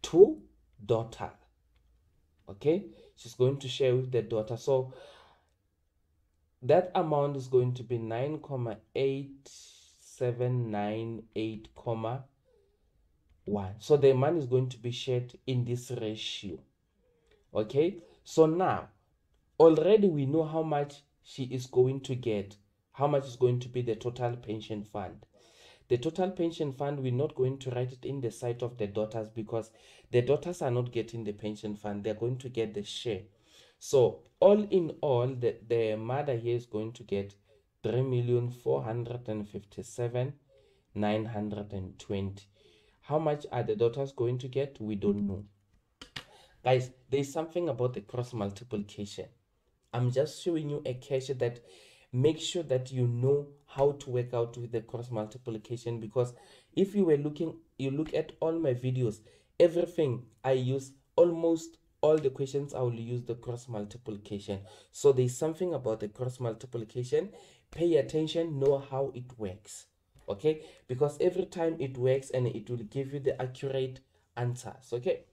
[SPEAKER 1] two daughter okay? She's going to share with the daughter. So that amount is going to be 9,8798 comma 1 so the money is going to be shared in this ratio okay? So now already we know how much she is going to get how much is going to be the total pension fund the total pension fund, we're not going to write it in the side of the daughters because the daughters are not getting the pension fund. They're going to get the share. So all in all, the, the mother here is going to get three million four hundred and fifty-seven nine hundred and twenty. How much are the daughters going to get? We don't know. Guys, there's something about the cross multiplication. I'm just showing you a case that make sure that you know how to work out with the cross multiplication because if you were looking you look at all my videos everything i use almost all the questions i will use the cross multiplication. So there's something about the cross multiplication. Pay attention know how it works okay? Because every time it works and it will give you the accurate answers okay?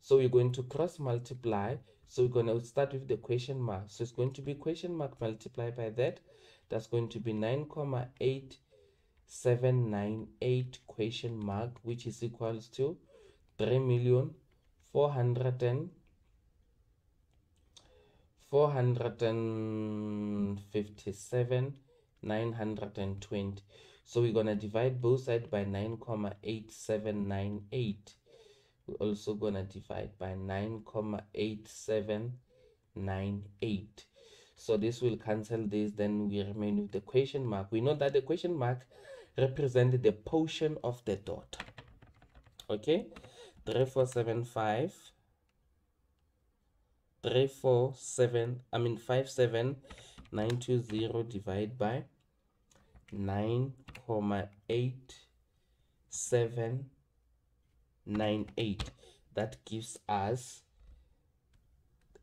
[SPEAKER 1] So we're going to cross multiply. So we're going to start with the question mark. So it's going to be question mark multiplied by that that's going to be nine comma 9,8798 question mark which is equals to 3 million 400 and 457 920 so we're going to divide both sides by 9,8798 we're also going to divide by 9,8798 so this will cancel this then we remain with the question mark. We know that the question mark represents the portion of the dot okay? 3475 347 i mean 57920 divided by 9 comma 8 7 nine eight. That gives us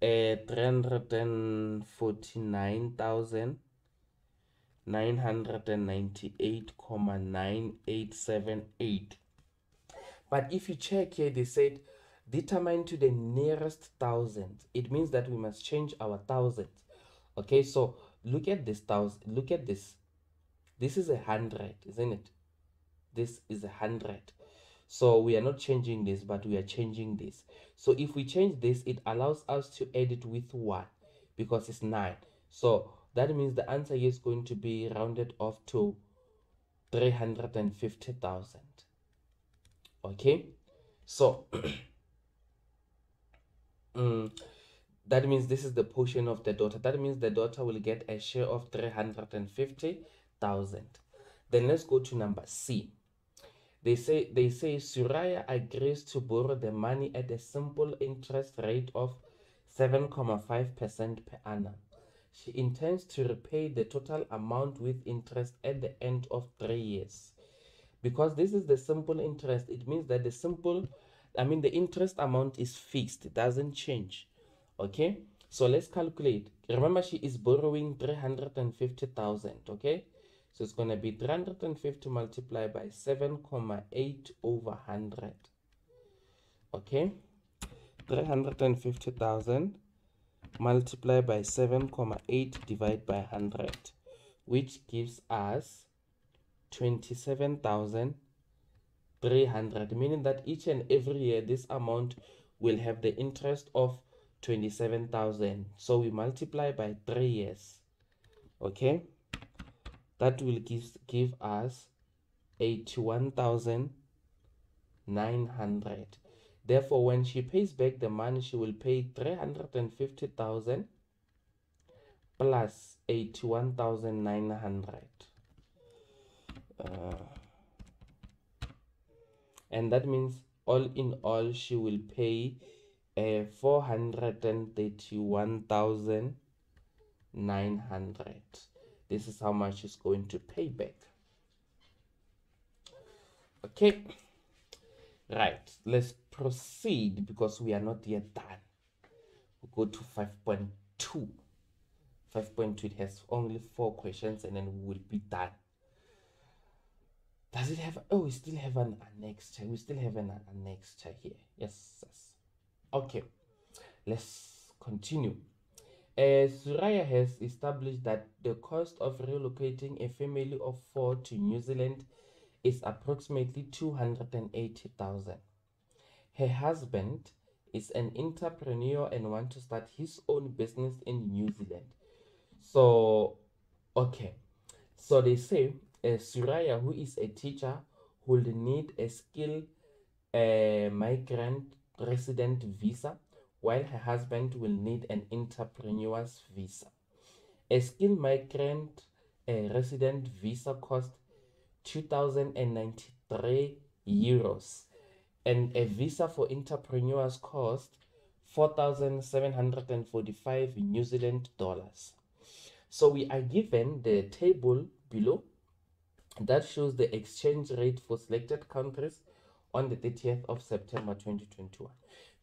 [SPEAKER 1] uh, 349,998,9878 but if you check here they said determine to the nearest thousand. It means that we must change our thousand okay so look at this thousand look at this. This is a hundred isn't it? This is a hundred so we are not changing this, but we are changing this. So if we change this, it allows us to edit with 1 because it's 9. So that means the answer is going to be rounded off to 350,000. Okay, so (clears throat) mm, that means this is the portion of the daughter. That means the daughter will get a share of 350,000. Then let's go to number C. They say they say Suraya agrees to borrow the money at a simple interest rate of 7.5% per annum. She intends to repay the total amount with interest at the end of three years. Because this is the simple interest, it means that the simple, I mean, the interest amount is fixed, it doesn't change. Okay, so let's calculate. Remember, she is borrowing 350,000. Okay, so it's going to be 350 multiplied by 7,8 over 100. Okay. 350,000 multiplied by 7,8 divided by 100 which gives us 27,300 meaning that each and every year this amount will have the interest of 27,000 so we multiply by 3 years okay that will give, give us 81,900 therefore when she pays back the money she will pay 350,000 plus 81,900 uh, and that means all in all she will pay uh, 431,900 this is how much she's going to pay back. Okay. Right let's proceed because we are not yet done. We'll go to 5.2 5.2 it has only four questions and then we will be done. Does it have oh we still have an annex we still have an annex here. Yes yes. Okay. Let's continue as Suraya has established that the cost of relocating a family of four to New Zealand is approximately 280,000. Her husband is an entrepreneur and wants to start his own business in New Zealand. So, okay. So they say uh, Suraya, who is a teacher, would need a skilled uh, migrant resident visa while her husband will need an entrepreneur's visa. A skilled migrant a resident visa cost 2093 euros and a visa for entrepreneurs cost 4,745 New Zealand dollars. So we are given the table below that shows the exchange rate for selected countries on the 30th of September 2021.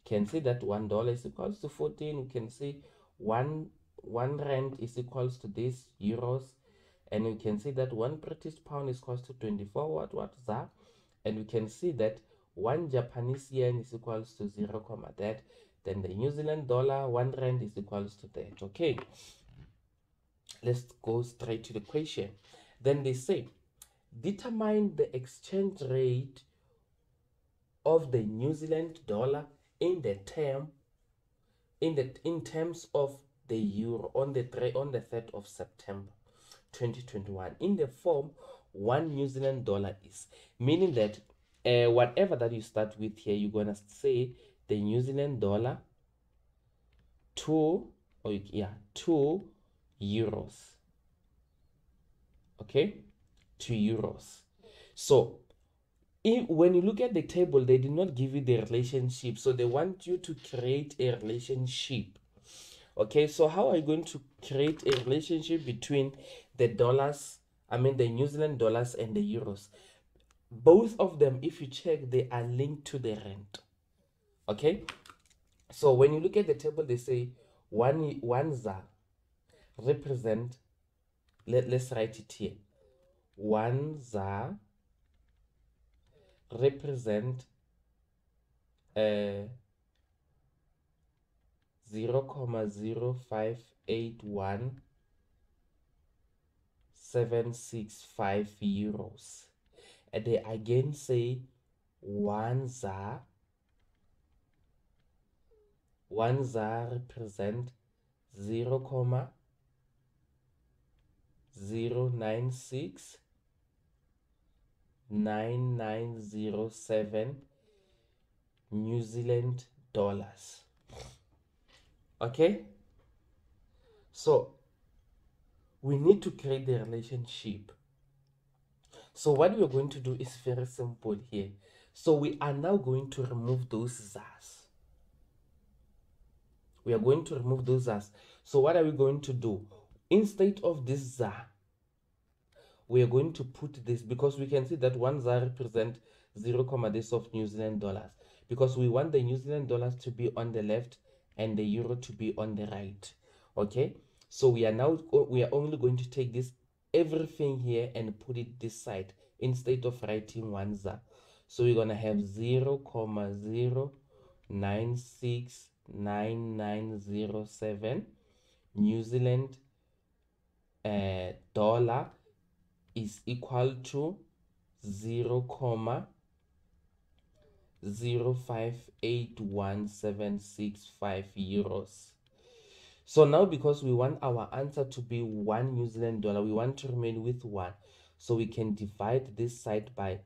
[SPEAKER 1] Can see that one dollar is equals to 14. We can see one one rand is equals to this euros, and we can see that one British pound is equals to 24 what what that, and we can see that one Japanese yen is equals to 0 comma that then the New Zealand dollar one rand is equals to that okay let's go straight to the question then they say determine the exchange rate of the New Zealand dollar in the term in the in terms of the euro on the on the 3rd of September 2021 in the form one New Zealand dollar is meaning that uh, whatever that you start with here you're gonna say the New Zealand dollar two or yeah two euros. Okay? Two euros. So if, when you look at the table they did not give you the relationship so they want you to create a relationship. Okay so how are you going to create a relationship between the dollars i mean the new zealand dollars and the euros? Both of them if you check they are linked to the rent. Okay? So when you look at the table they say one one za represent let, let's write it here. One za represent uh, 0 comma 0581 765 euros. And they again say one za one za represent 0 comma 096 9907 New Zealand dollars. Okay? So we need to create the relationship. So what we're going to do is very simple here. So we are now going to remove those zas. We are going to remove those zas. So what are we going to do? Instead of this za we are going to put this because we can see that one za represent 0 comma this of new zealand dollars. Because we want the new zealand dollars to be on the left and the euro to be on the right okay? So we are now we are only going to take this everything here and put it this side instead of writing one za. So we're gonna have 0 comma 0 9 6 9 9 0 7 new zealand uh, dollar is equal to 0 comma 0581765 euros. So now because we want our answer to be one new zealand dollar we want to remain with one. So we can divide this side by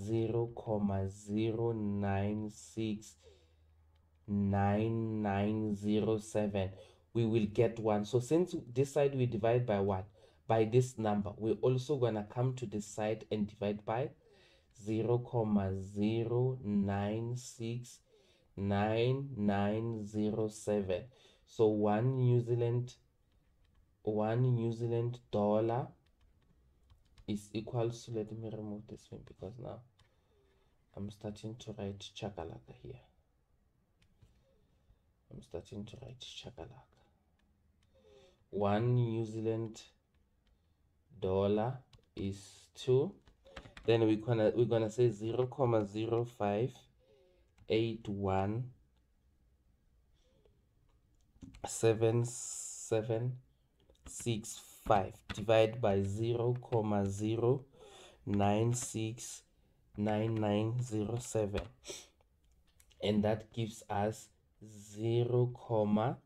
[SPEAKER 1] 0 comma 0969907 we will get one. So since this side we divide by one by this number we're also gonna come to this side and divide by 0 comma 0 9907 so one new zealand one new zealand dollar is equals to let me remove this one because now i'm starting to write chakalaka here. I'm starting to write chakalaka. One new zealand dollar is two. Then we're gonna we're gonna say 0 comma 0 5 8 1 7 7 6 5 divide by 0 comma 0 9 6 9 9 0 7 and that gives us 0 comma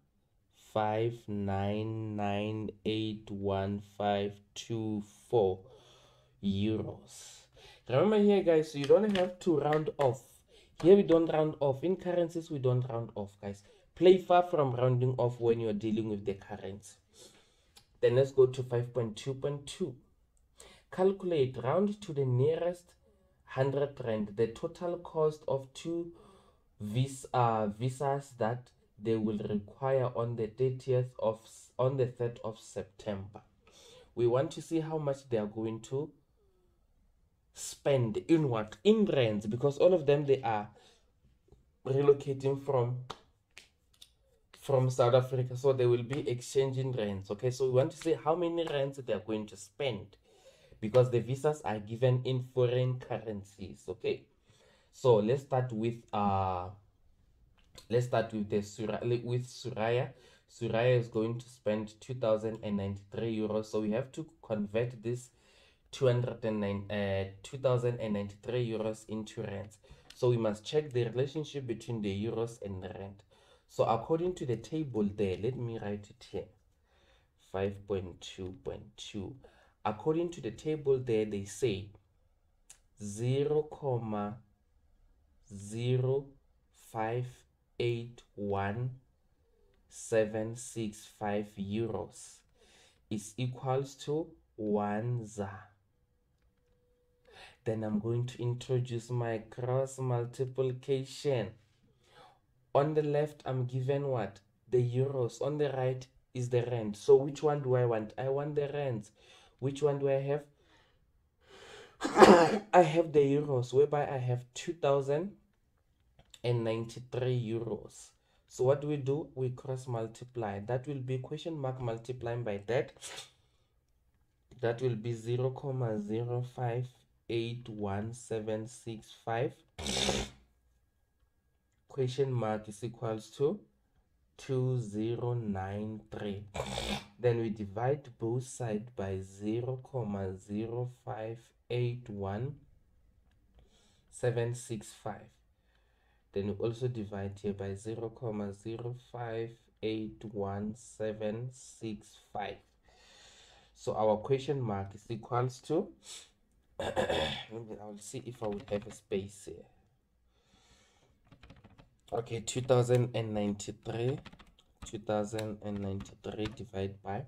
[SPEAKER 1] 5998154 euros. Remember here guys you don't have to round off. Here we don't round off. In currencies we don't round off guys. Play far from rounding off when you're dealing with the currency. Then let's go to 5.2.2. Calculate round to the nearest 100 rand the total cost of two vis uh, visas that they will require on the 30th of on the 3rd of September. We want to see how much they are going to spend in what? In rands because all of them they are relocating from from South Africa so they will be exchanging rands okay? So we want to see how many rands they are going to spend because the visas are given in foreign currencies okay? So let's start with uh let's start with the Suraya with Suraya. Suraya is going to spend 2093 euros. So we have to convert this 209 uh 2093 euros into rand. so we must check the relationship between the euros and the rand. So according to the table there let me write it here. 5.2.2 according to the table there they say 0 comma 0 5 8 1 7 6 5 euros. Is equals to 1 ZAR. Then I'm going to introduce my cross multiplication. On the left I'm given what? The euros. On the right is the rand. So which one do I want? I want the rands which one do I have? (coughs) I have the euros, whereby I have 2,093 euros. So what do we do? We cross multiply. That will be question mark multiplying by that. That will be 0, 0,058175. Question mark is equals to 2093 then we divide both sides by 0 comma 0581765 then we also divide here by 0 comma 0581765 so our question mark is equals to I'll see if I will have a space here. Okay 2093 2093 divided by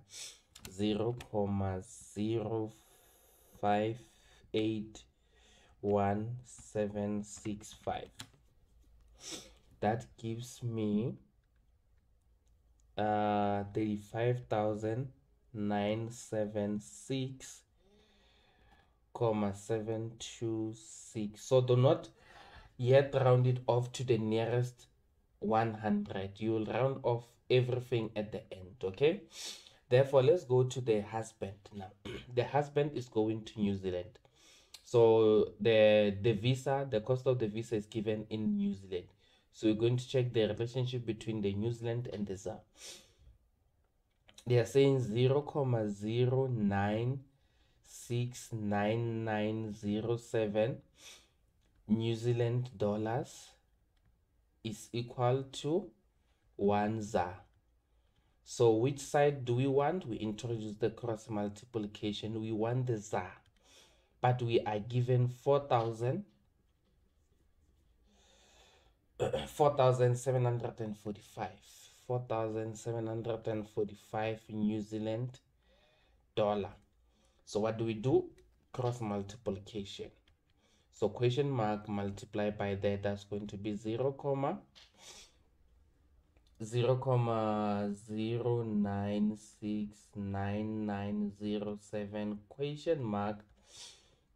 [SPEAKER 1] 0 comma 0 5 8 1 7 6 5 (coughs) that gives me uh 35,976 comma 726 so do not yet round it off to the nearest 100 you will round off everything at the end okay? Therefore let's go to the husband now. (clears throat) The husband is going to new zealand so the the visa the cost of the visa is given in new zealand so we're going to check the relationship between the new zealand and the ZAR. they are saying 0 comma 0 9 6 9 9 0 7 new zealand dollars is equal to 1 ZAR. So which side do we want? We introduce the cross multiplication. We want the ZAR. But we are given 4,000 (clears throat) 4,745 4,745 New Zealand dollar. So what do we do? Cross multiplication. So question mark multiply by that, that's going to be 0, comma 0 comma 0 9 6 9 9 0 7 question mark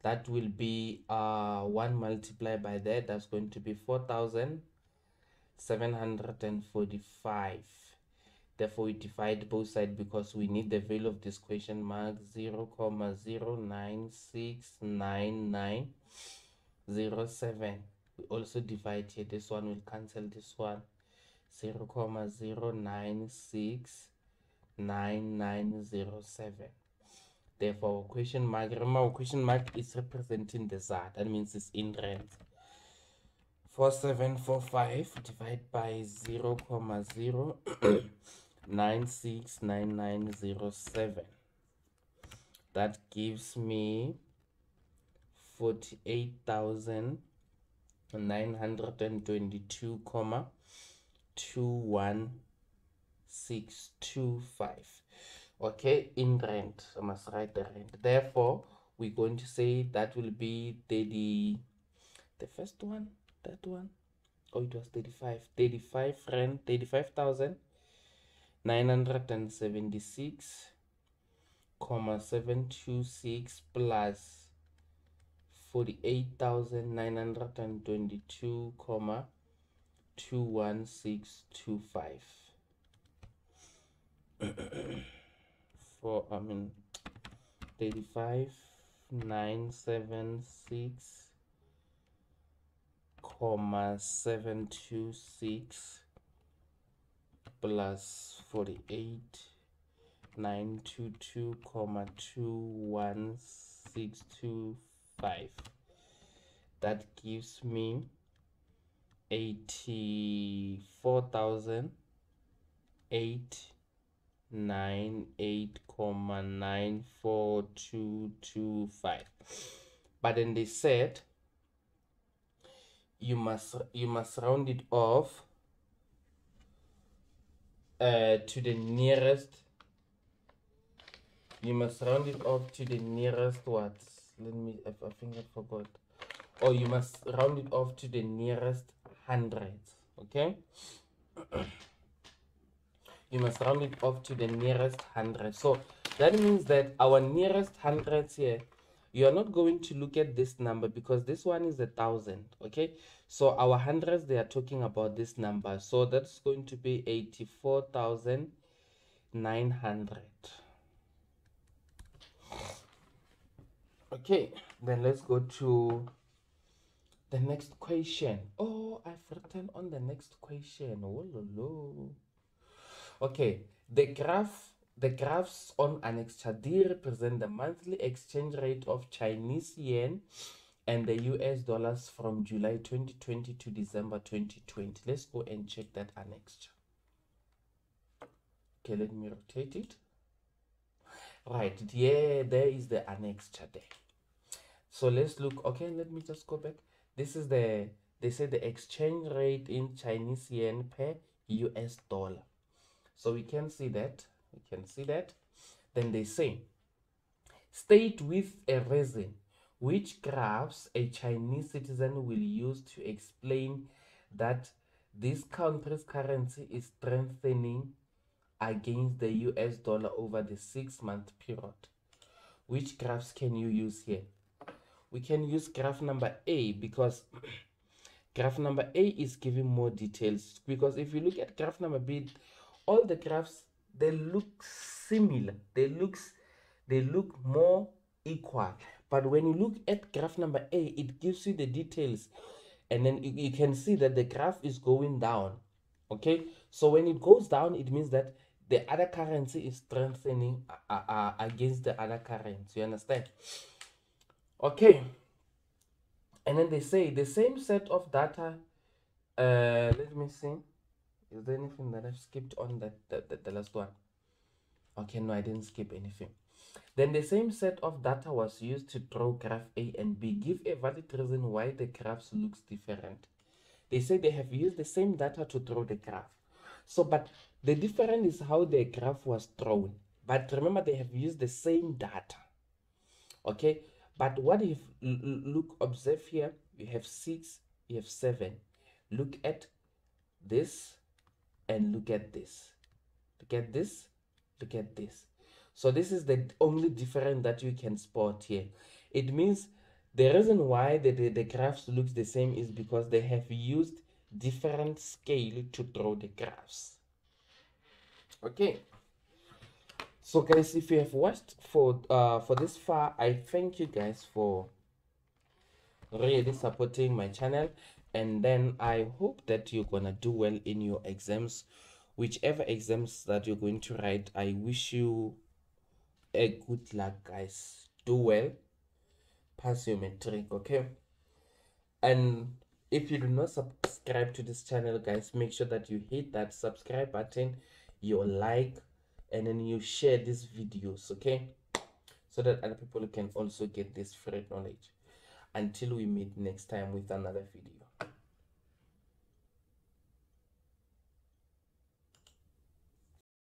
[SPEAKER 1] that will be uh 1 multiplied by that that's going to be 4745 therefore we divide both sides because we need the value of this question mark 0 comma 0 9 6 9 9 0 7 we also divide here this one will cancel this one. 0 comma 0 9 6 9 9 0 7 therefore question mark remember question mark is representing the ZAR that means it's in rand 4745 divided by 0 comma 0 (clears throat) 969907 that gives me 48,922 21625 okay in rand i must write the rand. Therefore we're going to say that will be 30 the first one that one. Oh it was 35 35 rand 35,000 976 comma 726 plus 48,922 comma 21625 (clears throat) for I mean 35 976 comma 726 plus 48 922 comma 21625 that gives me 84,008 nine eight comma nine four two two five. But then they said you must you must round it off uh, to the nearest you must round it off to the nearest what? Let me I, I think I forgot. Or you must round it off to the nearest hundreds okay (clears throat) you must round it off to the nearest hundred. So that means that our nearest hundreds here you are not going to look at this number because this one is a thousand okay? So our hundreds they are talking about this number. So that's going to be 84,900 okay then let's go to the next question. Oh i've written on the next question. Oh lo. Okay, the graph the graphs on Annex D represent the monthly exchange rate of Chinese yen and the US dollars from July 2020 to December 2020. Let's go and check that annexure. Okay, let me rotate it. Right, yeah, there is the annexure there. So let's look, okay, let me just go back. This is the, they say the exchange rate in Chinese yen per US dollar. So we can see that, we can see that. Then they say, state with a reason which graphs a Chinese citizen will use to explain that this country's currency is strengthening against the US dollar over the six month period. Which graphs can you use here? We can use graph number A because (clears throat) graph number A is giving more details because if you look at graph number B, all the graphs they look similar. They looks they look more equal. But when you look at graph number a it gives you the details. And then you, you can see that the graph is going down. Okay? So when it goes down it means that the other currency is strengthening uh, uh, against the other currency. You understand? Okay. And then they say the same set of data uh let me see is there anything that I've skipped on that, that the last one? Okay, no, I didn't skip anything. Then the same set of data was used to draw graph A and B. Give a valid reason why the graphs looks different. They say they have used the same data to draw the graph. So, but the difference is how the graph was drawn. But remember, they have used the same data. Okay, but what if look observe here? You have six, you have seven. Look at this and look at this. Look at this. Look at this. So this is the only difference that you can spot here. It means the reason why the, the, the graphs looks the same is because they have used different scale to draw the graphs. Okay. So guys if you have watched for uh for this far i thank you guys for really supporting my channel and then i hope that you're gonna do well in your exams. Whichever exams that you're going to write i wish you a good luck guys. Do well. Pass your matric okay? And if you do not subscribe to this channel guys make sure that you hit that subscribe button your like and then you share these videos okay? So that other people can also get this free knowledge. Until we meet next time with another video